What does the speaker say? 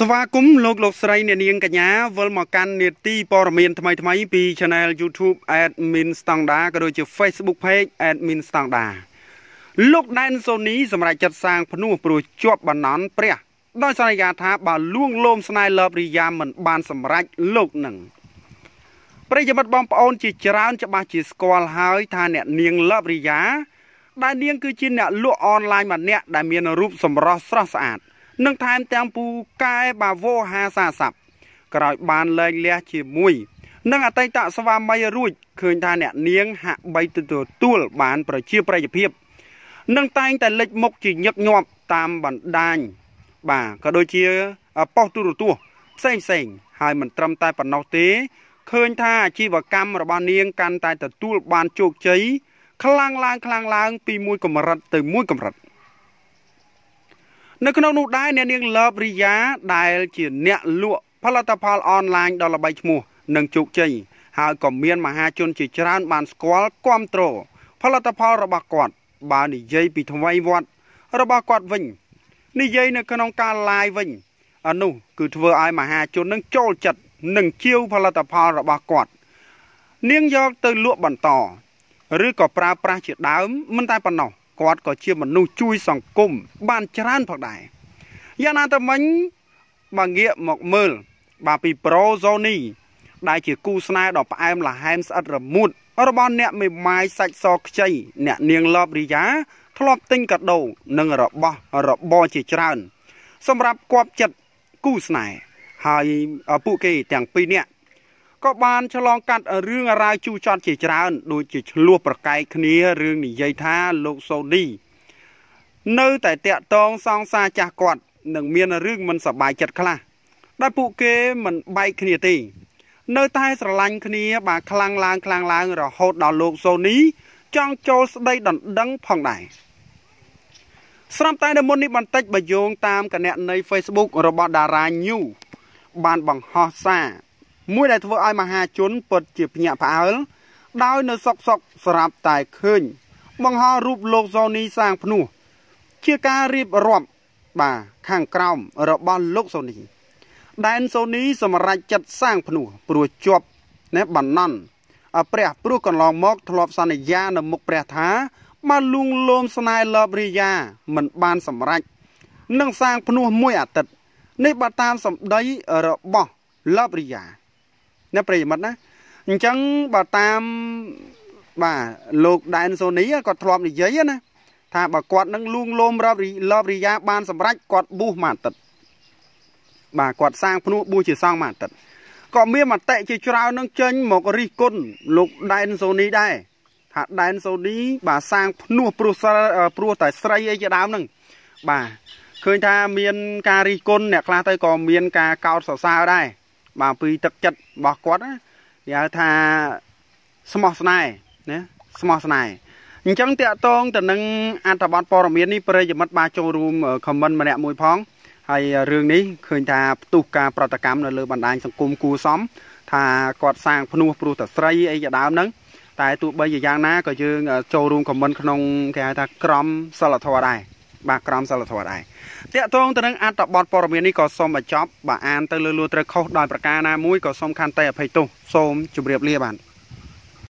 ស្វាគមន៍លោកលោកស្រីអ្នកនាងកញ្ញាវិលមកកាន់នេតិព័ត៌មានថ្មីថ្មីពី Channel YouTube Admin Standard ក៏ដូចជា Facebook Page Admin Standard លោកដែនសូនីសម្រាប់ចាត់សាងភ្នោះព្រោះជាប់បណ្ណន់ព្រះដោយសន្យាថាបើលួងលោមស្នេហ៍លើបរិយាមិនបានសម្រេចលោកនឹងប្រិយមិត្តបងប្អូនជាច្រើនច្បាស់ជាស្គាល់ហើយថាអ្នកនាងលើបរិយាដែលនាងគឺជាអ្នកលក់អនឡាញម្នាក់ដែលមានរូបសម្រស់ស្រស់ស្អាត និងថែមទាំងពូកែបាវោហាសាស័ព្ទក្រោយបានលែងលះជាមួយនឹងអតីតស្វាមីរួចឃើញថាអ្នកនាងហាក់បីទទួលបានប្រជាប្រិយភាពនិងតែងតែលេចមុខជាញឹកញាប់តាមបណ្ដាញបាទក៏ដូចជាប៉ុស្តិ៍ទូរទស្សន៍ផ្សេងផ្សេងហើយមិនត្រឹមតែប៉ុណ្ណោះទេឃើញថាអាជីវកម្មរបស់នាងកាន់តែទទួលបានជោគជ័យខ្លាំងឡើងខ្លាំងឡើងពីមួយកម្រិតទៅមួយកម្រិត នៅក្នុងនោះដែរអ្នកនាងលើបរីយ៉ាដែលជាអ្នកលក់ផលិតផលអនឡាញដ៏ល្បីឈ្មោះនិងជោគជ័យហើយក៏មានមហាជនជាច្រើនបានស្គាល់គាំទ្រផលិតផលរបស់គាត់បើនិយាយពីថ្មីវត្តរបស់គាត់វិញ និយាយនៅក្នុងការ live វិញអានោះគឺធ្វើឲ្យមហាជននឹងចូលចិត្តនិងជាវផលិតផលរបស់គាត់ នាងយកទៅលក់បន្ត ឬក៏ប្រើប្រាស់ជាដើមមិនតែប៉ុណ្ណោះ គាត់ក៏ជាមនុស្សជួយសង្គមបានច្រើនផងដែរយ៉ាងណាទៅមិញបើងាកមកមើល បាទពីប្រូโซនីដែលជាគូស្នេហ៍ដ៏ផ្អែមល្ហែមស្អិតរមួតរបស់អ្នកមេម៉ាយសាច់សខ្ចីអ្នកនាងលបរីយ៉ាធ្លាប់ទិញកាដូនិងរបស់របរជាច្រើន សម្រាប់គប់ចិត្តគូស្នេហ៍ហើយពួកគេទាំងពីរនាក់ ក៏បានឆ្លងកាត់រឿងរ៉ាវជូរចត់ជាច្រើន ដូចជាឆ្លោះប្រកែកគ្នារឿងនិយាយថាលោកសូនីនៅតែតាក់តងសងសាចាស់គាត់នឹងមានរឿងមិនសប្បាយចិត្តខ្លះដែលពួកគេមិនបែកគ្នាទេ នៅតែស្រឡាញ់គ្នាបាទខ្លាំងឡើងខ្លាំងឡើងរហូតដល់លោកសូនីចង់ចូលស្ដីដណ្ដឹងផងដែរស្រាប់តែនៅមុននេះបន្តិចបយោងតាមគណនី Facebook របស់តារា New បានបង្ហោះសារ មួយដែលធ្វើឲ្យមហាជនពិតជាភ្ញាក់ផ្អើលដោយនៅសុកសុកស្រាប់តែឃើញ បង្ហោះរូបលោកសូនីសាងភ្នោះ ជាការរៀបរាប់បាទខាងក្រោមរបស់លោកសូនីដែនសូនីសម្រេចចិត្តសាងភ្នោះព្រោះជាប់ណែបណ្ណន់ព្រះព្រោះកន្លងមកធ្លាប់សន្យានៅមុខព្រះថាមកលួងលោមស្នេហ៍លបរិយាមិនបានសម្រេចនឹងសាងភ្នោះមួយអាទិត្យនេះបើតាមសម្ដីរបស់លបរិយា ណាប្រិយមិត្តណាអញ្ចឹងបើតាមបាទលោកដែនសូនីគាត់ធ្លាប់និយាយណាថាបើគាត់នឹងលួងលោមរបលបរិយាបានសម្រេចគាត់ប៊ូសមួយអាទិត្យបាទគាត់សាងភ្នោះប៊ូសជាសង្ឃមួយអាទិត្យក៏មានមតិជាច្រើននឹងចេញមករិះគន់លោកដែនសូនីដែរថាដែនសូនីបាទសាងភ្នោះព្រោះព្រោះតែស្រីអីជាដើមហ្នឹងបាទឃើញថាមានការរិះគន់អ្នកខ្លះទៅក៏មានការកោតសរសើរដែរ បាទពីទឹកចិត្តរបស់គាត់និយាយថាស្មោះស្នេហ៍ណាស្មោះស្នេហ៍អញ្ចឹងតាក់ទងទៅនឹងអត្ថបទព័ត៌មាននេះប្រិយមិត្តបាទចូលរួមខមមិនម្នាក់មួយផងហើយរឿងនេះឃើញថាផ្ទុះការប្រតិកម្មនៅលើបណ្ដាញសង្គមគួសម ថាគាត់សាងភ្នោះព្រោះតែស្រីអីជាដើមហ្នឹងតែទោះបីជាយ៉ាងណាក៏យើងចូលរួមខមមិនក្នុងគេហៅថាក្រមសិលធម៌ដែរ បាទក្រមសិលធម៌ដែរតាកតងទៅនឹងអត្ថបទព័ត៌មាននេះក៏សូមបញ្ចប់បើអានទៅលើលួត្រូវខុសដោយប្រការណាមួយក៏សូមខន្តីអភ័យទោសសូមជម្រាបលាបាទ